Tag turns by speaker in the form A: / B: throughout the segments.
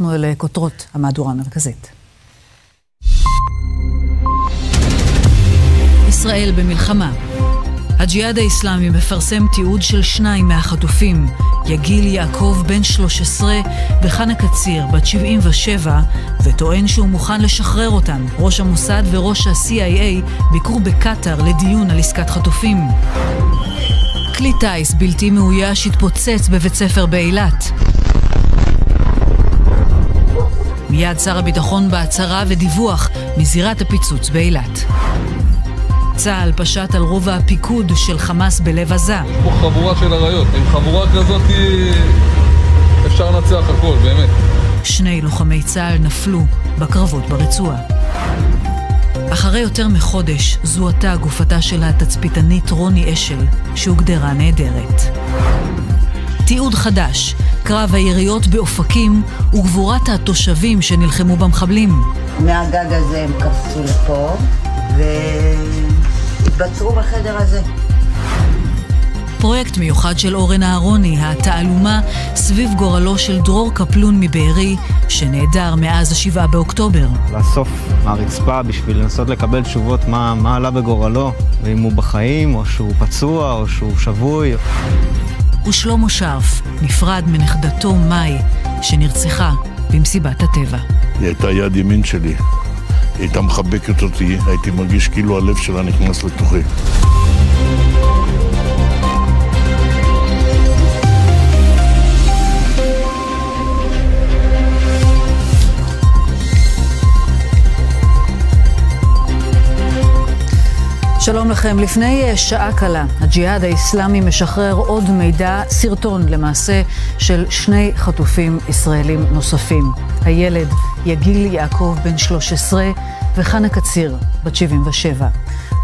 A: אנחנו אלה כותרות המהדורה המרכזית. ישראל במלחמה. הג'יהאד האיסלאמי מפרסם תיעוד של שניים מהחטופים, יגיל יעקב בן 13 וחנה קציר בת 77, וטוען שהוא מוכן לשחרר אותם. ראש המוסד וראש ה-CIA ביקרו בקטאר לדיון על עסקת חטופים. כלי טיס בלתי מאויש התפוצץ בבית ספר באילת. מיד שר הביטחון בהצהרה ודיווח מזירת הפיצוץ באילת. צה"ל פשט על רובע הפיקוד של חמאס בלב עזה.
B: יש פה חבורה של אריות. עם חבורה כזאת אפשר לנצח הכל, באמת.
A: שני לוחמי צה"ל נפלו בקרבות ברצועה. אחרי יותר מחודש זוהתה גופתה של התצפיתנית רוני אשל, שהוגדרה נהדרת. תיעוד חדש, קרב היריות באופקים וגבורת התושבים שנלחמו במחבלים.
C: מהגג הזה הם קפצו לפה, והתבצרו בחדר הזה.
A: פרויקט מיוחד של אורן אהרוני, התעלומה סביב גורלו של דרור קפלון מבארי, שנעדר מאז השבעה באוקטובר.
D: לאסוף מהרצפה בשביל לנסות לקבל תשובות מה, מה עלה בגורלו, ואם הוא בחיים, או שהוא פצוע, או שהוא שבוי.
A: ושלמה שרף נפרד מנכדתו מאי, שנרצחה במסיבת הטבע.
E: היא הייתה יד ימין שלי. היא הייתה מחבקת אותי, הייתי מרגיש כאילו הלב שלה נכנס לתוכי.
A: שלום לכם. לפני שעה קלה, הג'יהאד האיסלאמי משחרר עוד מידע, סרטון למעשה, של שני חטופים ישראלים נוספים. הילד יגיל יעקב בן 13 וחנה קציר בת 77.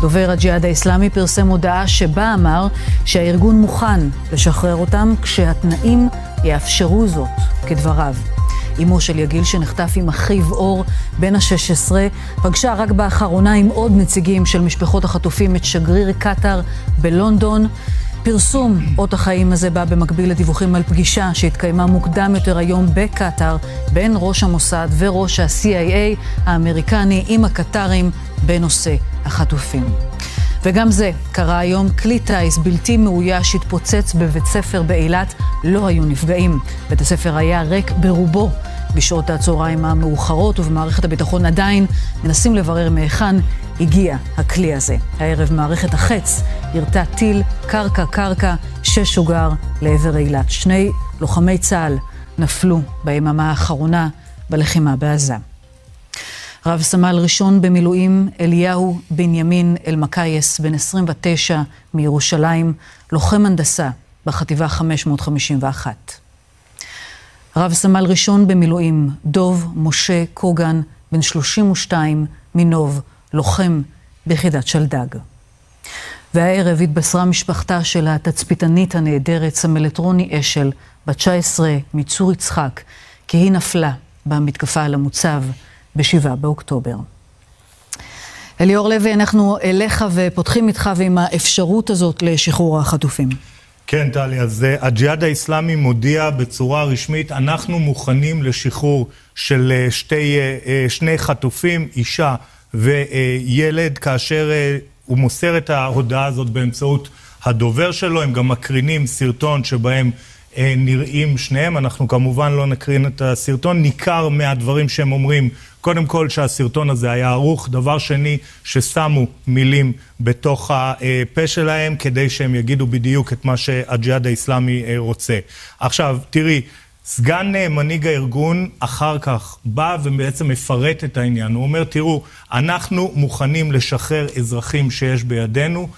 A: דובר הג'יהאד האיסלאמי פרסם הודעה שבה אמר שהארגון מוכן לשחרר אותם כשהתנאים יאפשרו זאת, כדבריו. אמו של יגיל שנחטף עם אחיו אור בן ה-16, פגשה רק באחרונה עם עוד נציגים של משפחות החטופים את שגריר קטאר בלונדון. פרסום אות החיים הזה בא במקביל לדיווחים על פגישה שהתקיימה מוקדם יותר היום בקטאר בין ראש המוסד וראש ה-CIA האמריקני עם הקטרים בנושא החטופים. וגם זה קרה היום, כלי טיס בלתי מאויש התפוצץ בבית ספר באילת, לא היו נפגעים. בית הספר היה ריק ברובו בשעות הצהריים המאוחרות, ובמערכת הביטחון עדיין מנסים לברר מהיכן הגיע הכלי הזה. הערב מערכת החץ ירתה טיל קרקע-קרקע ששוגר לעבר אילת. שני לוחמי צה"ל נפלו ביממה האחרונה בלחימה בעזה. רב סמל ראשון במילואים אליהו בנימין אלמקייס, בן 29 מירושלים, לוחם הנדסה בחטיבה 551. רב סמל ראשון במילואים דוב משה קוגן, בן 32 מנוב, לוחם ביחידת שלדג. והערב התבשרה משפחתה של התצפיתנית הנהדרת, סמלת רוני אשל, בת 19 מצור יצחק, כי היא נפלה במתקפה על המוצב. ב-7 באוקטובר. אליאור לוי, אנחנו אליך ופותחים איתך ועם האפשרות הזאת לשחרור החטופים.
F: כן, טלי, אז הג'יהאד האיסלאמי מודיע בצורה רשמית, אנחנו מוכנים לשחרור של שתי, שני חטופים, אישה וילד, כאשר הוא מוסר את ההודעה הזאת באמצעות הדובר שלו, הם גם מקרינים סרטון שבהם נראים שניהם, אנחנו כמובן לא נקרין את הסרטון, ניכר מהדברים שהם אומרים קודם כל שהסרטון הזה היה ערוך, דבר שני ששמו מילים בתוך הפה שלהם כדי שהם יגידו בדיוק את מה שהג'יהאד האיסלאמי רוצה. עכשיו, תראי, סגן מנהיג הארגון אחר כך בא ובעצם מפרט את העניין. הוא אומר, תראו, אנחנו מוכנים לשחרר אזרחים שיש בידינו.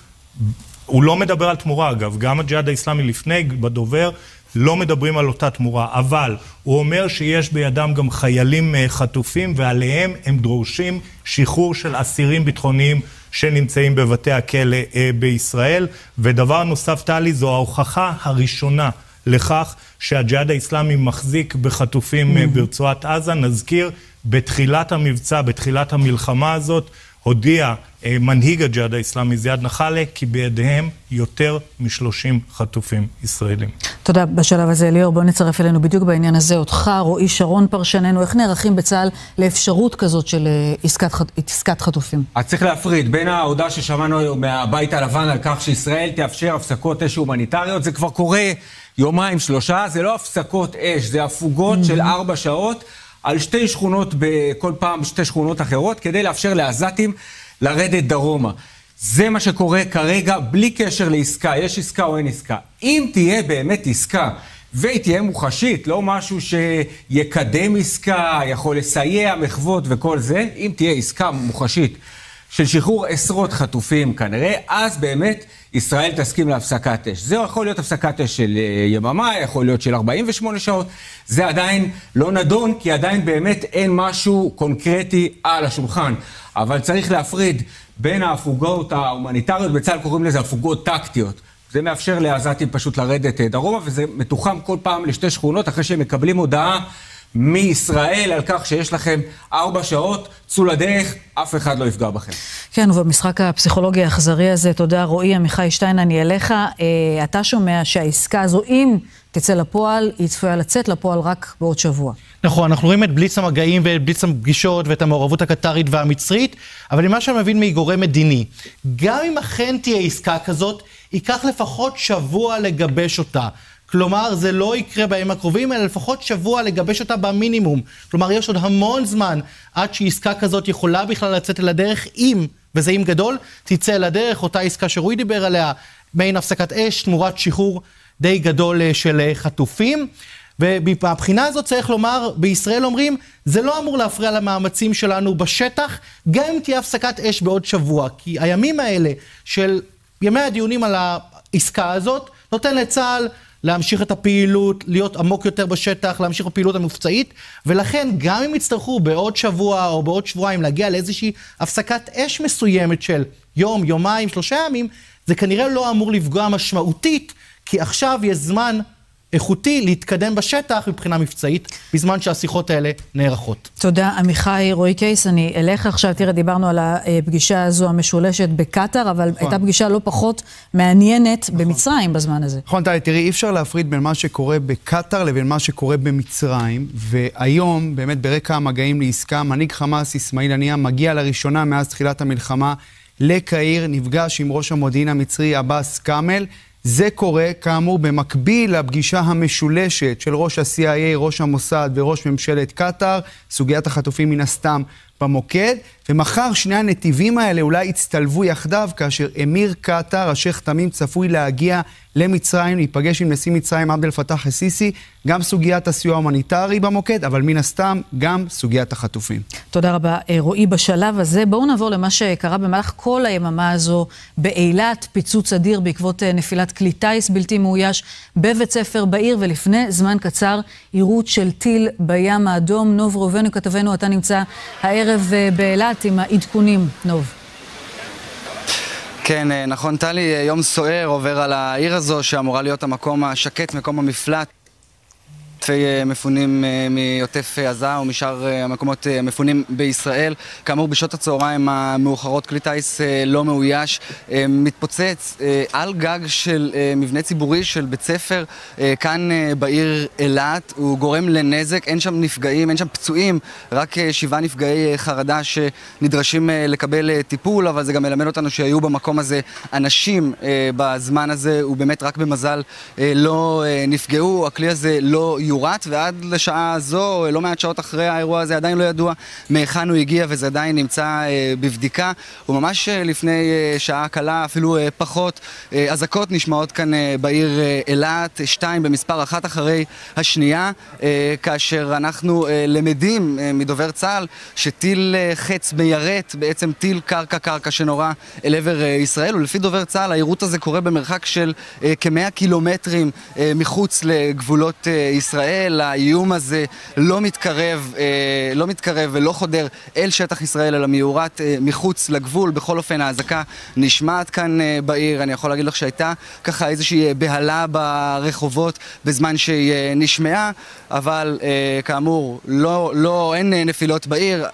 F: הוא לא מדבר על תמורה אגב, גם הג'יהאד האיסלאמי לפני, בדובר, לא מדברים על אותה תמורה, אבל הוא אומר שיש בידם גם חיילים חטופים ועליהם הם דורשים שחרור של אסירים ביטחוניים שנמצאים בבתי הכלא בישראל. ודבר נוסף, טלי, זו ההוכחה הראשונה לכך שהג'יהאד האיסלאמי מחזיק בחטופים mm-hmm. ברצועת עזה. נזכיר, בתחילת המבצע, בתחילת המלחמה הזאת, הודיע אה, מנהיג הג'יהאד האיסלאמי זיאד נחלה כי בידיהם יותר מ-30 חטופים ישראלים.
A: תודה בשלב הזה, ליאור. בוא נצרף אלינו בדיוק בעניין הזה אותך, רועי שרון פרשננו. איך נערכים בצה"ל לאפשרות כזאת של אה, עסקת, עסקת חטופים?
G: אז צריך להפריד בין ההודעה ששמענו מהבית הלבן על כך שישראל תאפשר הפסקות אש הומניטריות, זה כבר קורה יומיים, שלושה, זה לא הפסקות אש, זה הפוגות mm-hmm. של ארבע שעות. על שתי שכונות, בכל פעם שתי שכונות אחרות, כדי לאפשר לעזתים לרדת דרומה. זה מה שקורה כרגע, בלי קשר לעסקה, יש עסקה או אין עסקה. אם תהיה באמת עסקה, והיא תהיה מוחשית, לא משהו שיקדם עסקה, יכול לסייע, מחוות וכל זה, אם תהיה עסקה מוחשית של שחרור עשרות חטופים כנראה, אז באמת ישראל תסכים להפסקת אש. זה יכול להיות הפסקת אש של אה, יממה, יכול להיות של 48 שעות, זה עדיין לא נדון, כי עדיין באמת אין משהו קונקרטי על השולחן. אבל צריך להפריד בין ההפוגות ההומניטריות, בצה"ל קוראים לזה הפוגות טקטיות. זה מאפשר לעזתים פשוט לרדת אה, דרומה, וזה מתוחם כל פעם לשתי שכונות אחרי שהם מקבלים הודעה מישראל על כך שיש לכם ארבע שעות, צאו לדרך, אף אחד לא יפגע בכם.
A: כן, ובמשחק הפסיכולוגי האכזרי הזה, תודה רועי עמיחי שטיין, אני אליך. אה, אתה שומע שהעסקה הזו, אם תצא לפועל, היא צפויה לצאת לפועל רק בעוד שבוע.
H: נכון, אנחנו רואים את בליץ המגעים ואת בליץ הפגישות ואת המעורבות הקטרית והמצרית, אבל ממה שאני מבין מגורם מדיני, גם אם אכן תהיה עסקה כזאת, ייקח לפחות שבוע לגבש אותה. כלומר, זה לא יקרה בימים הקרובים, אלא לפחות שבוע לגבש אותה במינימום. כלומר, יש עוד המון זמן עד שעסקה כזאת יכולה בכלל לצאת אל הדרך, אם, וזה אם גדול, תצא אל הדרך, אותה עסקה שרועי דיבר עליה, מעין הפסקת אש, תמורת שחרור די גדול אה, של אה, חטופים. ומבחינה הזאת צריך לומר, בישראל אומרים, זה לא אמור להפריע למאמצים שלנו בשטח, גם אם תהיה הפסקת אש בעוד שבוע. כי הימים האלה של ימי הדיונים על העסקה הזאת, נותן לצה"ל להמשיך את הפעילות, להיות עמוק יותר בשטח, להמשיך בפעילות המבצעית, ולכן גם אם יצטרכו בעוד שבוע או בעוד שבועיים להגיע לאיזושהי הפסקת אש מסוימת של יום, יומיים, שלושה ימים, זה כנראה לא אמור לפגוע משמעותית, כי עכשיו יש זמן איכותי להתקדם בשטח מבחינה מבצעית, בזמן שהשיחות האלה נערכות.
A: תודה, עמיחי רועי קייס. אני אליך עכשיו, תראה, דיברנו על הפגישה הזו המשולשת בקטאר, אבל נכון. הייתה פגישה לא פחות מעניינת נכון. במצרים בזמן הזה.
I: נכון, טלי, תראי, אי אפשר להפריד בין מה שקורה בקטאר לבין מה שקורה במצרים, והיום, באמת ברקע המגעים לעסקה, מנהיג חמאס, אסמאעיל הנייה, מגיע לראשונה מאז תחילת המלחמה לקהיר, נפגש עם ראש המודיעין המצרי עבאס כאמל. זה קורה, כאמור, במקביל לפגישה המשולשת של ראש ה-CIA, ראש המוסד וראש ממשלת קטאר, סוגיית החטופים מן הסתם במוקד, ומחר שני הנתיבים האלה אולי יצטלבו יחדיו, כאשר אמיר קטאר, השייח' תמים, צפוי להגיע למצרים, להיפגש עם נשיא מצרים עבד אל פתאח א-סיסי, גם סוגיית הסיוע ההומניטרי במוקד, אבל מן הסתם גם סוגיית החטופים.
A: תודה רבה, אה, רועי. בשלב הזה, בואו נעבור למה שקרה במהלך כל היממה הזו באילת, פיצוץ אדיר בעקבות אה, נפילת כלי טיס בלתי מאויש בבית ספר בעיר, ולפני זמן קצר, עירות של טיל בים האדום. נוב ראובנו, כתבנו, אתה נמצא הערב אה, באילת עם העדכונים. נוב.
J: כן, אה, נכון, טלי, אה, יום סוער עובר על העיר הזו, שאמורה להיות המקום השקט, מקום המפלט. אלפי אה, מפונים אה, מעוטף אה, עזה ומשאר המקומות המפונים בישראל. כאמור, בשעות הצהריים המאוחרות כלי טיס לא מאויש מתפוצץ על גג של מבנה ציבורי של בית ספר כאן בעיר אילת. הוא גורם לנזק, אין שם נפגעים, אין שם פצועים, רק שבעה נפגעי חרדה שנדרשים לקבל טיפול, אבל זה גם מלמד אותנו שהיו במקום הזה אנשים בזמן הזה, ובאמת רק במזל לא נפגעו. הכלי הזה לא יורט, ועד לשעה זו, לא מעט שעות אחרי האירוע הזה, עדיין לא ידוע מהיכן הוא הגיע, וזה עדיין נמצא אה, בבדיקה. וממש אה, לפני אה, שעה קלה, אפילו פחות, אזעקות נשמעות כאן בעיר אילת, שתיים במספר אחת אחרי השנייה, כאשר אנחנו למדים מדובר צה"ל שטיל חץ מיירט, בעצם טיל קרקע-קרקע שנורה אל עבר ישראל, ולפי דובר צה"ל היירוט הזה קורה במרחק של אה, כמאה קילומטרים מחוץ לגבולות ישראל. ישראל, האיום הזה לא מתקרב, אה, לא מתקרב ולא חודר אל שטח ישראל, אלא מיורט אה, מחוץ לגבול. בכל אופן, האזעקה נשמעת כאן אה, בעיר. אני יכול להגיד לך שהייתה ככה איזושהי בהלה ברחובות בזמן שהיא נשמעה, אבל כאמור, לא, לא, אין נפילות בעיר.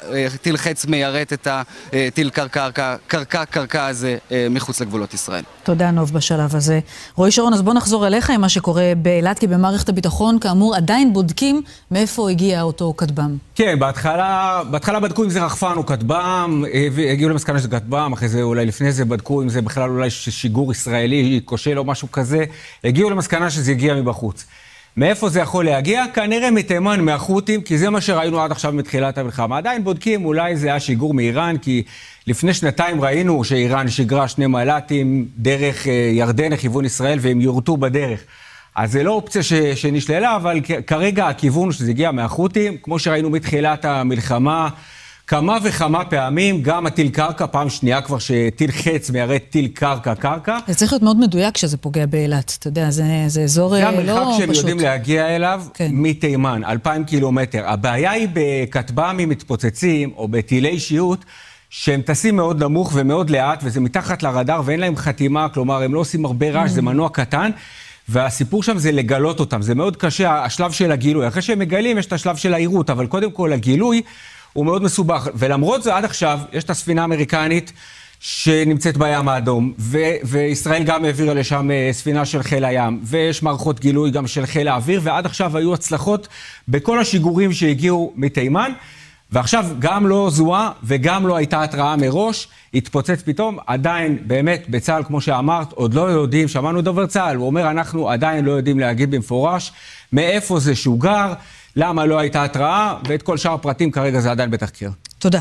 J: טיל חץ מיירט את הטיל קרקע, קרקע, הזה מחוץ לגבולות ישראל.
A: תודה, נוב, בשלב הזה. רועי שרון, אז בוא נחזור אליך עם מה שקורה באילת, כי במערכת הביטחון, כאמור, עדיין בודקים מאיפה הגיע אותו כטב"ם.
G: כן, בהתחלה, בהתחלה בדקו אם זה רחפן או כטב"ם, הגיעו למסקנה שזה כטב"ם, אחרי זה אולי לפני זה בדקו אם זה בכלל אולי שיגור ישראלי כושל או משהו כזה, הגיעו למסקנה שזה הגיע מבחוץ. מאיפה זה יכול להגיע? כנראה מתימן, מהחות'ים, כי זה מה שראינו עד עכשיו מתחילת המלחמה. עדיין בודקים, אולי זה היה שיגור מאיראן, כי לפני שנתיים ראינו שאיראן שיגרה שני מל"טים דרך אה, ירדן לכיוון ישראל, והם יורטו בדרך. אז זה לא אופציה ש, שנשללה, אבל כרגע הכיוון שזה הגיע מהחות'ים, כמו שראינו מתחילת המלחמה, כמה וכמה פעמים, גם הטיל קרקע, פעם שנייה כבר שטיל חץ מיירט טיל קרקע, קרקע.
A: זה צריך להיות מאוד מדויק כשזה פוגע באילת, אתה יודע, זה, זה אזור לא פשוט.
G: זה המרחק שהם יודעים להגיע אליו כן. מתימן, אלפיים קילומטר. הבעיה היא בכטב"מים מתפוצצים, או בטילי שיעוט, שהם טסים מאוד נמוך ומאוד לאט, וזה מתחת לרדאר, ואין להם חתימה, כלומר, הם לא עושים הרבה רעש, mm. זה מנוע קטן. והסיפור שם זה לגלות אותם, זה מאוד קשה, השלב של הגילוי. אחרי שהם מגלים, יש את השלב של העירות, אבל קודם כל הגילוי הוא מאוד מסובך. ולמרות זה, עד עכשיו, יש את הספינה האמריקנית שנמצאת בים האדום, ו- וישראל גם העבירה לשם אה, ספינה של חיל הים, ויש מערכות גילוי גם של חיל האוויר, ועד עכשיו היו הצלחות בכל השיגורים שהגיעו מתימן. ועכשיו גם לא זוהה וגם לא הייתה התראה מראש, התפוצץ פתאום, עדיין, באמת, בצה"ל, כמו שאמרת, עוד לא יודעים, שמענו דובר צה"ל, הוא אומר, אנחנו עדיין לא יודעים להגיד במפורש מאיפה זה שוגר, למה לא הייתה התראה, ואת כל שאר הפרטים כרגע זה עדיין בתחקיר.
A: תודה.